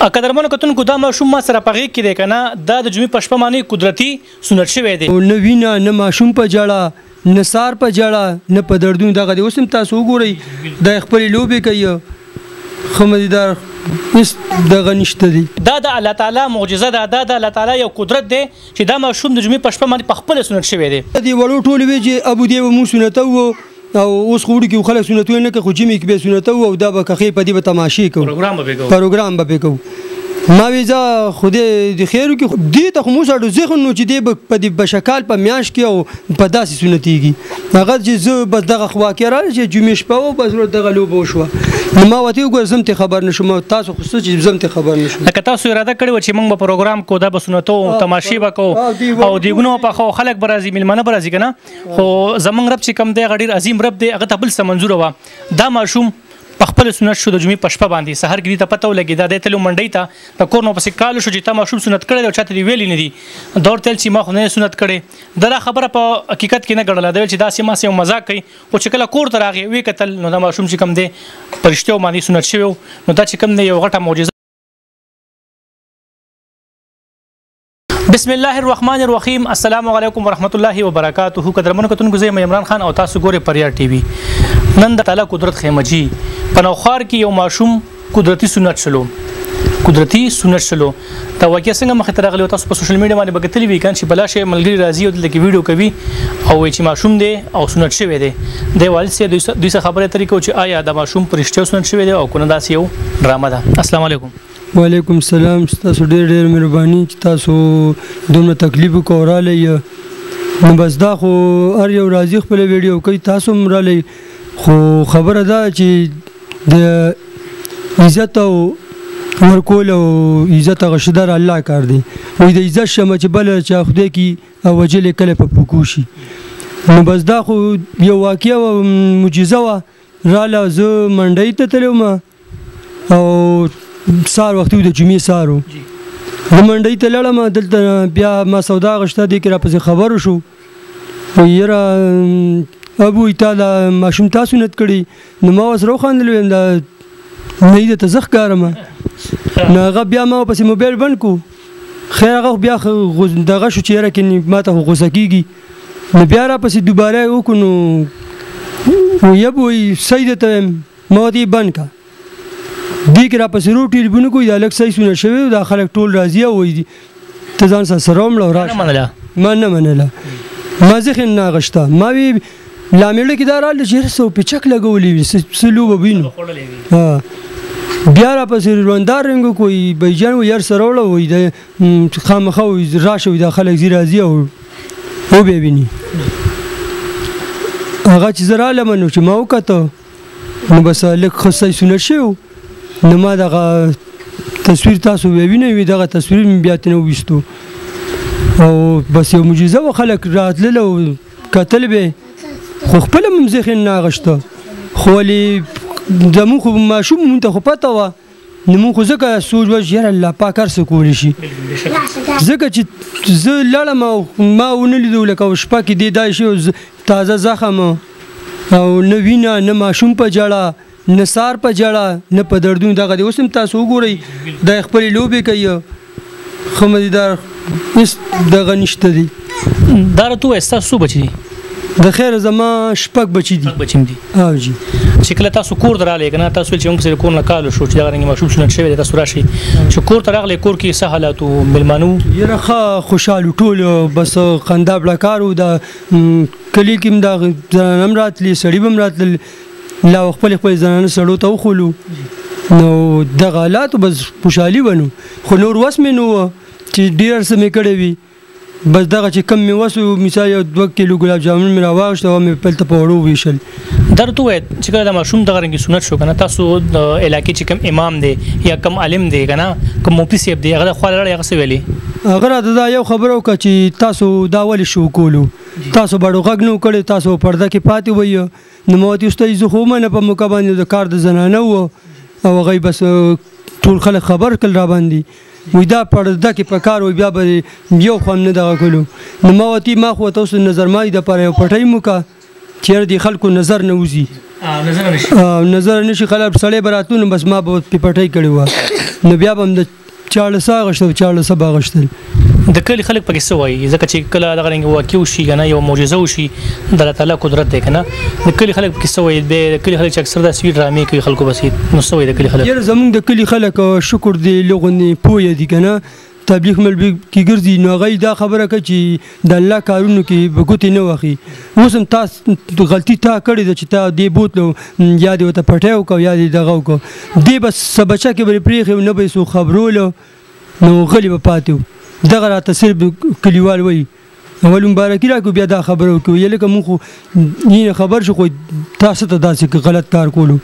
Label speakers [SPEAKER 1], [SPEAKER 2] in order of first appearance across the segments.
[SPEAKER 1] قدرمنو کتونکو دا ماشوم ما سره په غیږ کې دی کنه دا د جمعی په شپه معنی قدرتی سنت شوی دی.
[SPEAKER 2] نه وینه نه ماشوم په ژړا نه څار په ژړا نه په دردونو دغه دی اوس هم تاسو وګورئ دا خپلې لوبې کوي ښه مزیدار هیڅ دغه نشته دی.
[SPEAKER 1] دا د الله تعالی معجزه ده دا د الله تعالی یو قدرت دی چې دا ماشوم د جمعی په شپه معنی په خپله سنت شوی دی.
[SPEAKER 2] دې وړو ټول وی جې ابو دې ومو سنتوو. او اوس خو وړکي خلک سنتو نه کوي خو جمی کې به سنتو او دا به کخې په دې به تماشې کوو
[SPEAKER 1] پروګرام به کوو
[SPEAKER 2] پروګرام به کوو ما ویزا خوده د خیرو کې دې ته مو سړو ځخه نو چې دې په دې بشکال په میاش کې او په داسې سنتيږي هغه چې زه بس دغه خوا کې را چې جمعې شپه او بس ور دغه لوب وشو ما وته وګور زم ته خبر نشم تاسو خو چې زم ته خبر نشم
[SPEAKER 1] لکه تاسو اراده کړو چې موږ به پروګرام کو دا بسنتو تماشې وکاو او دیګونو په خو خلک برازي ملمنه برازي کنه خو زمونږ رب چې کم دی هغه ډیر عظیم رب دی هغه ته بل څه منظور وه دا ماشوم په خپل سنت شو د جمعې په شپه باندې سحر کې ته پته ولګي دا د تلو منډي ته د کور نو پسې کال شو چې تا ماشوم سنت کړي او چاته دی ویلې نه دي دور تل چې ما خو نه سنت کړي دا خبره په حقیقت کې نه ګړله دا چې دا سه ما سه مزاق کوي او چې کله کور ته راغی وی قتل نو دا ماشوم چې کم دی پرشته باندې سنت شوی نو دا چې کم دی یو غټه معجزه بسم الله الرحمن الرحیم السلام علیکم ورحمت الله وبرکاته قدرمن کتون ګزې مې عمران خان او تاسو ګوره پریا ټي وي نن د تعالی قدرت خیمجی په نوخار کې یو ماشوم قدرتی سنت شلو قدرتی سنت شلو دا واقعیا څنګه مخ ته راغلی تاسو په سوشل میډیا باندې بغتلی وی کان چې بلا شی ملګری راځي او دلته ویډیو کوي او چې ماشوم دی او سنت شوی دی د والد سره دوی سره خبره ترې کو چې آیا دا ماشوم پرشته سنت شوی دی او کنه داسې یو ډرامه ده السلام علیکم
[SPEAKER 2] وعلیکم سلام تاسو ډیر ډیر مهرباني چې تاسو دومره تکلیف کوراله یا نو بس دا خو هر یو راځي خپل ویډیو کوي تاسو هم رالی خو خبره دا چې د عزت او ورکول او عزت غشدار الله کار دی وې د عزت شمه چې بل چا خدای کی او وجل کله په پکوشي نو بس دا خو یو واقعیا معجزه وا رااله زه منډی ته تلم او سار وختي د جمعې سارو د منډۍ ته لړم دلته بیا ما سودا غشته دې کې را پسې خبرو شو یره ابو تعالی ماشوم تاسو نت کړي نو ما وس روخان لویم دا نه دې ته زخ کارم نو هغه بیا ما پسې موبایل بند کو خیر هغه بیا دغه شو چیرې کې ما ته غوسه کیږي نو بیا را پسې دوباره وکړو نو یبوي سیدته مودی بند کا دی کې را پسې رو ټیلیفون کوي دا لک صحیح سونه شوی دا خلک ټول راضي او وي ته ځان سره سره ومړه را
[SPEAKER 1] منله
[SPEAKER 2] ما نه منله ما ځخه نه غشتا ما وی لامل کې دا رااله چې سو په چک لګولې وي سلو وبینو ها بیا را پسې روندار رنګ کوي بیجان و ير سره وړه وي د خامخه وي راشه وي د خلک زی راضي او او به ویني هغه چې زراله منو چې ما وکړه نو بس لک خصای سونه شو نو ما دغه تصویر تاسو وینئ وی دغه تصویر بیا تنه وستو او بس یو معجزه و خلک راتلل او قتل به خو خپل ممزخ نه غشته خو ولې زمو خو ماشوم مونته خو پته و نو مونږ خو ځکه سوچ وچ یاره الله پاک هر څه کولی شي ځکه چې زه لړم او ما ونه لیدو لکه شپه کې دی دای شي تازه زخم او نه وینا نه ماشوم په جړه نه سار په جړه نه په دردون دغه اوس هم تاسو وګورئ د خپل لوبي کوي خمدیدار اس دغه نشته دي
[SPEAKER 1] دا راته وایي ستاسو څو بچي دي
[SPEAKER 2] د خیر زما شپږ بچی دي
[SPEAKER 1] شپږ بچی دي
[SPEAKER 2] او جی
[SPEAKER 1] چې کله تاسو کور دراله کنه تاسو چې موږ سره کور نه کال شو چې دا رنګ ماشوم شنه شوی تاسو راشي چې کور ته راغلي کور کې څه حالات او ملمانو
[SPEAKER 2] یره ښه خوشاله ټول بس قنداب لا کارو دا کلی کې دا نم راتلی سړی بم راتل لا خپل خپل زنانه سړو ته وخولو نو د غالات بس خوشحالي ونو خو نور وس مې نو چې ډیر څه مې کړې وي بس دغه چې کم مې وسو مثال یو دوه کیلو ګلاب جامن مې راواغشته او مې پلته په وړو ویشل
[SPEAKER 1] درته وای چې کله د ماشوم دغه رنګي سنت شو کنه تاسو د علاقې چې کم امام دی یا کم عالم دی کنه کم مفتی صاحب دی هغه خو لړ هغه ویلي
[SPEAKER 2] هغه دا یو خبرو کا چې تاسو دا ول شو کولو تاسو بړو غږ نو کړي تاسو پرده کې پاتې وایو نوموتی استاد زه خو منه په موقع باندې د کار د زنانه و او هغه بس ټول خلک خبر کړ را باندې وای دا پرده کې په کار وای بیا به یو خوم نه دغه کولو نو ما وتی ما خو تاسو نظر مای د پر یو پټی موکا چیر دی خلکو نظر نه وزي
[SPEAKER 1] نظر نشي
[SPEAKER 2] نظر نشي خلک سړی براتون بس ما به پټی کړی و نو بیا به چاړه ساغشتل چاړه سبا غشتل
[SPEAKER 1] د کلی خلک پکې څه وایي ځکه چې کله دغه رنګ واقع وشي کنه یو معجزه وشي د الله تعالی قدرت دی کنه د کلی خلک پکې څه وایي د کلی خلک چې اکثر د سوي ډرامې کوي خلکو بس نو څه وایي د کلی خلک
[SPEAKER 2] یره زمونږ د کلی خلک شکر دی لغونی پوهه دي کنه تبلیغ مل کیږي نو غي دا خبره کوي د الله کارونو کې به ګوتې نه وخی اوس هم تاس غلطي تا کړې ده چې تا دې بوتلو یا دې وته پټه وکاو یا دې دغه وکاو دې بس سبچا کې بری پریخې نه به سو خبرولو نو غلی به پاتو دغه راته صرف کلیوال وای اول مبارکي راکو بیا دا خبرو کو یله کوم خو نه خبر شو خو تاسو ته داسې غلط کار کولو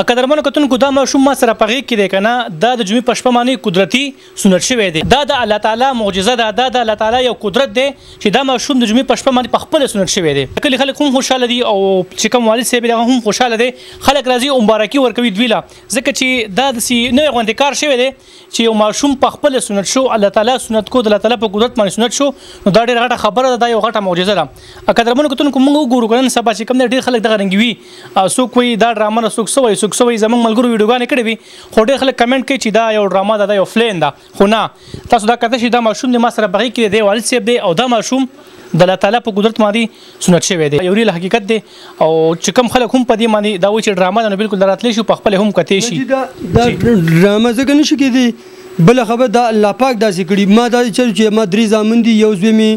[SPEAKER 1] اقدرمن کتون کو دا ماشوم ما سره پغې کې دی کنه دا د جمعې پښپمانه قدرتي سنت شوی دی دا د الله تعالی معجزه ده دا د الله تعالی یو قدرت دی چې دا ماشوم د جمعې په شپه باندې په خپل سنت شوی دی کله خلک هم خوشاله دي او چې کوم والد صاحب هغه هم خوشاله دي خلک راځي او مبارکي ورکوي دوی لا ځکه چې دا د سی نوې غونډې کار شوی دی چې یو ماشوم په خپل سنت شو الله تعالی سنت کو د الله تعالی په قدرت باندې سنت شو نو دا ډېر غټه خبره ده دا یو غټه معجزه ده اکه درمن کوتن کوم وګورو کنن سبا چې کوم ډېر خلک دغه رنګوي سو کوی دا ډرامه سوک سوې سوک سوې زمنګ ملګرو ویډیوګانې کړې وي خو ډېر خلک کمنټ کوي چې دا یو ډرامه ده دا یو فلم ده خو نه تاسو دا کته شي دا ماشوم د ما سره بغي کې دی والد صاحب دی او دا ماشوم د الله تعالی په قدرت باندې سنت شوی دی یو ریل حقیقت دی او چې کم خلک هم په دې باندې دا و چې ډرامه ده نو بالکل دراتلی شي په خپل هم کته شي
[SPEAKER 2] دا ډرامه ځکه نشي کېدی بل خبر دا الله پاک داسې کړی ما دا چې ما درې ځامن دي یو زوی می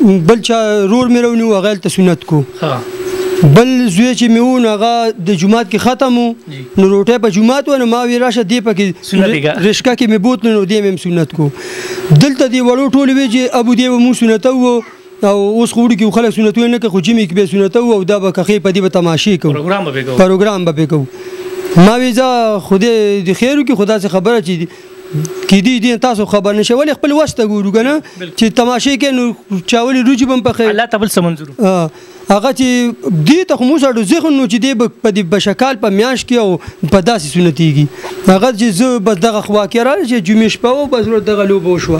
[SPEAKER 2] بل چا رور مې راونیو هغه هلته سنت کو بل زوی چې مې و نو هغه د جومات کې ختم و نو روټۍ په جومات و نو ما وی راشه دی پکې رشکه کې مې بوت نو دی مې سنت کو دلته دی وړو ټول وی چې ابو دی مو سنت وو او اوس خو وړي کې خلک سنتونه نه کوي خو جمی کې به سنت او دا به کخې په دې به تماشې کوي
[SPEAKER 1] پروګرام به کوي
[SPEAKER 2] پروګرام به کوي ما ویزا خوده د خیرو کې خدا څخه خبره چي کې دي دي تاسو خبر نشئ ولې خپل وسته ګورو کنه چې تماشې کې نو چاولي روجي بم پخې
[SPEAKER 1] الله تبل سمنځرو
[SPEAKER 2] هغه چې دي ته خو موږ اړو ځخ نو چې دي په دې بشکال په میاش کې او په داسې سنتيږي هغه چې زه بس دغه خوا کې را چې جمعې شپه او بس ورته دغه لوب وشو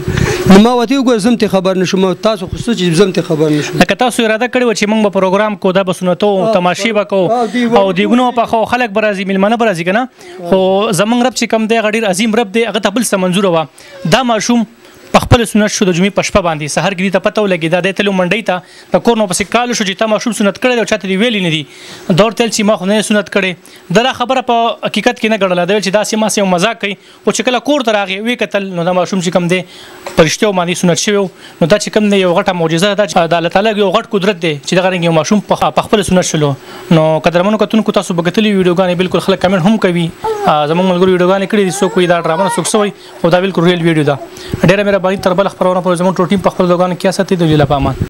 [SPEAKER 2] نو ما وته وګور زم ته خبر نشم تاسو خو چې زم ته خبر نشم
[SPEAKER 1] لکه تاسو اراده کړې و چې موږ په پروګرام کو دا بسنتو تماشې
[SPEAKER 2] وکاو
[SPEAKER 1] او دیګونو په خو خلک برازي ملمنه برازي کنه خو زمونږ رب چې کم دی هغه ډیر عظیم رب دی هغه ته بل څه منظور و دا ماشوم په خپل سنت شو د جمعې په شپه باندې سحر کې ته پته ولګي دا د تلو منډي ته د کورنو پسې کال شو چې تا ماشوم سنت کړي او چاته دی ویلې نه دي دور تل چې ما خو نه سنت کړي دا خبره په حقیقت کې نه ګړله دا چې دا سیمه سیمه مزاق کوي او چې کله کور ته راغی وی قتل نو دا ماشوم چې کم دی پرشته او معنی سنت شوی نو دا چې کوم دی یو غټه معجزه ده چې د الله تعالی یو غټ قدرت دی چې دغه رنګ یو ماشوم په خپل سنت شلو نو قدرمنو کتونکو تاسو بغتلی ویډیوګانې بالکل خلک کمنټ هم کوي زموږ ملګرو ویډیوګانې کړې دي څوک وي دا ډرامه څوک سوی او دا بالکل ریل ویډیو ده ډیره مهرباني تر بل خبرونه پر زموږ ټول ټیم په خپل دوکان کې ساتي د لپاره